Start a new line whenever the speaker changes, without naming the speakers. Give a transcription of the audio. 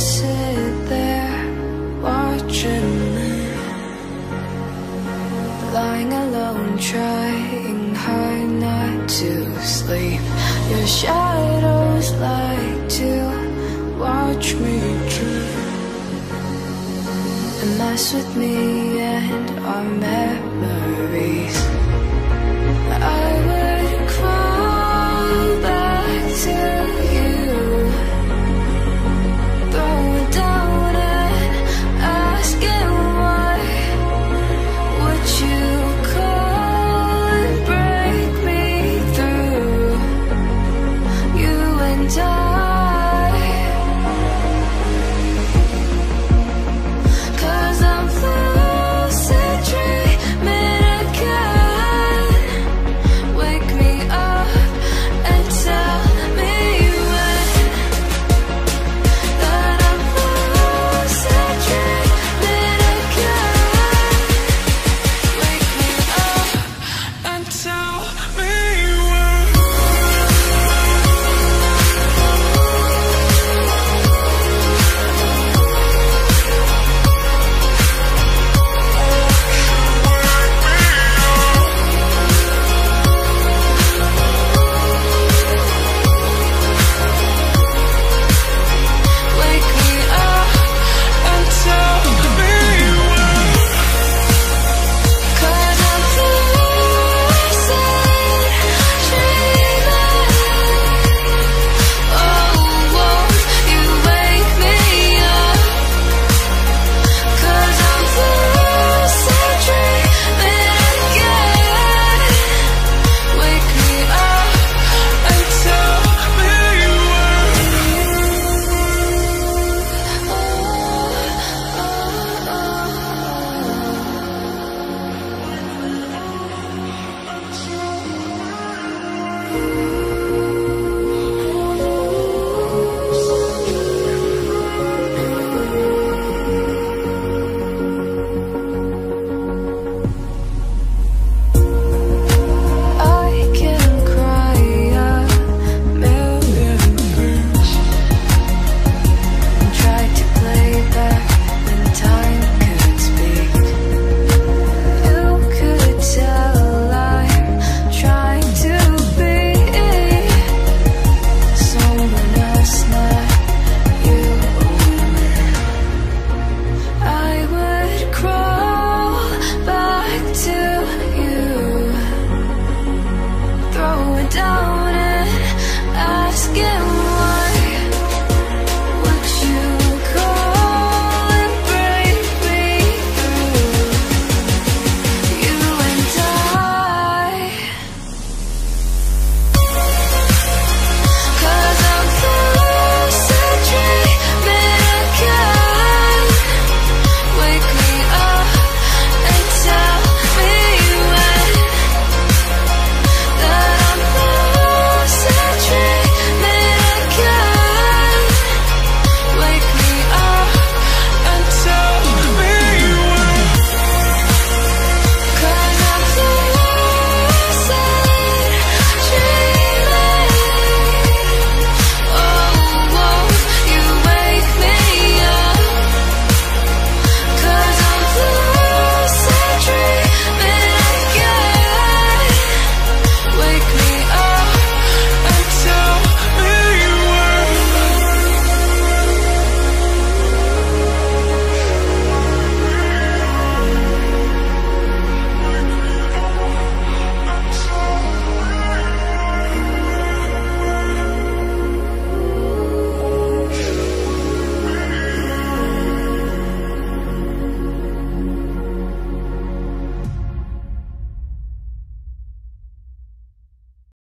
sit there watching me. Lying alone, trying hard not to sleep. Your shadows like to watch me dream. And mess with me and our memories.